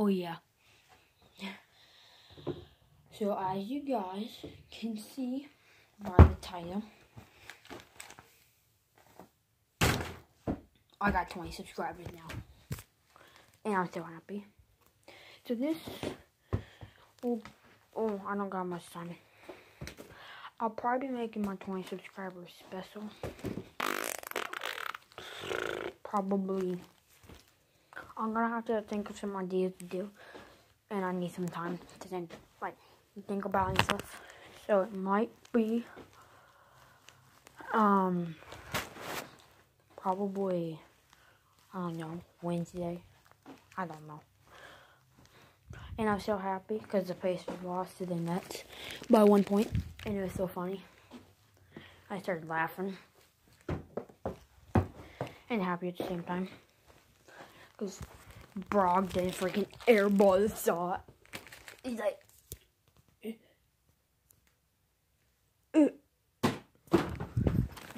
Oh yeah. So as you guys can see by the title, I got 20 subscribers now. And I'm still happy. So this, oh, oh, I don't got much time. I'll probably be making my 20 subscribers special. Probably. I'm gonna have to think of some ideas to do. And I need some time to think, like, think about and stuff. So it might be, um, probably, I don't know, Wednesday. I don't know. And I'm so happy because the Pacers lost to the Nets by one point, and it was so funny. I started laughing and happy at the same time because Brogdon freaking airball the shot. He's like, uh.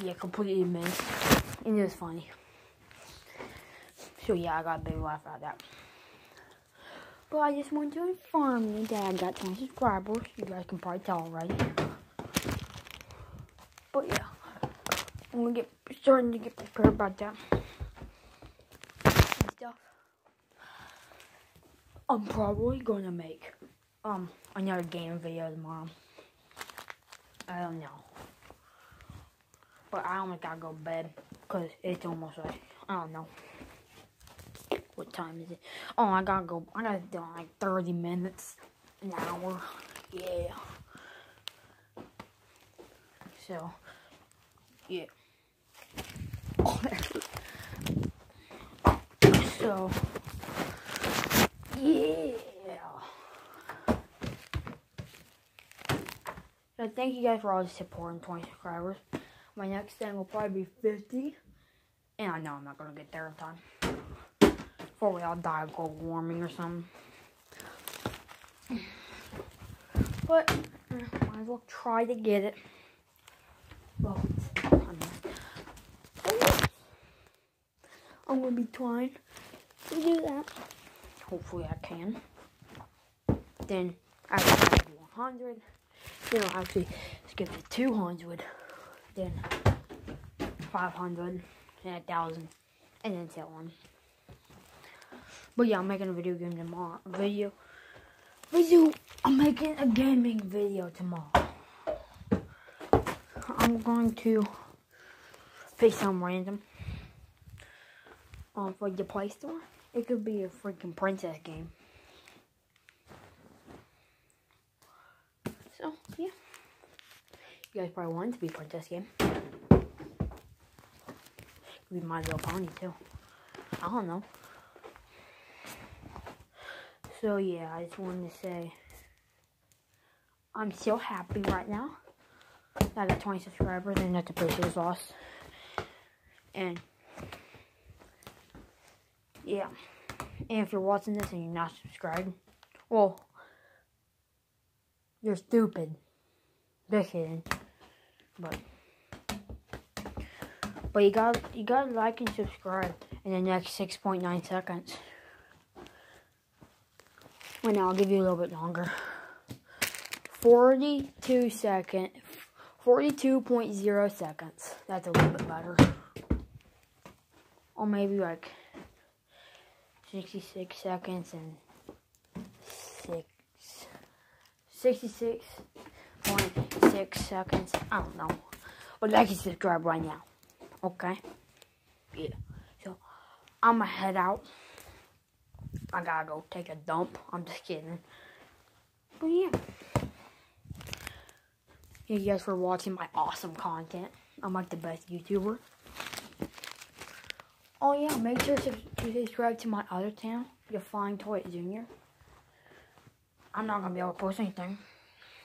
yeah, completely missed, and it was funny. So yeah, I got a big laugh out of that. But I just want to inform you that I got 20 subscribers. You guys can probably tell already. But yeah, I'm gonna get starting to get prepared about that stuff. I'm probably gonna make um another game video tomorrow. I don't know. But I almost gotta go to bed because it's almost like I don't know. What time is it? Oh, I gotta go. I gotta do like 30 minutes, an hour. Yeah. So, yeah. so, yeah. So thank you guys for all the support and 20 subscribers. My next thing will probably be 50. And I know I'm not gonna get there in time before we all die of global warming or something. But might as well try to get it. Well, I'm gonna be trying to do that. Hopefully, I can. Then I will 100. Then I'll actually skip to 200. Then 500 and 1,000. And then so on. But yeah, I'm making a video game tomorrow. Video. Video. I'm making a gaming video tomorrow. I'm going to pick some random um, for the Play Store. It could be a freaking princess game. Yeah. You guys probably want to be a princess game. Could be My Little Pony, too. I don't know. So yeah, I just wanted to say I'm so happy right now I got 20 subscribers and that the Pacers lost. And yeah. And if you're watching this and you're not subscribed, well, you're stupid. Kidding. But but you got you gotta like and subscribe in the next 6.9 seconds. Well, now I'll give you a little bit longer. 42 second, 42.0 seconds. That's a little bit better. Or maybe like 66 seconds and 6, 66.6 seconds. I don't know. But like and subscribe right now. Okay? Yeah. So, I'm gonna head out. I gotta go take a dump. I'm just kidding. But yeah. Thank you guys for watching my awesome content. I'm like the best YouTuber. Oh yeah, make sure to subscribe to my other channel, The Flying Toilet Junior. I'm not gonna be able to post anything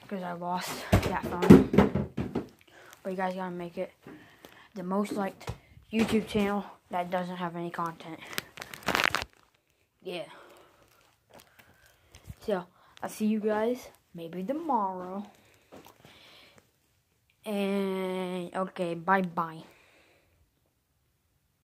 because I lost that phone. But you guys gotta make it the most liked YouTube channel that doesn't have any content. Yeah. So, I'll see you guys maybe tomorrow. And, okay, bye-bye.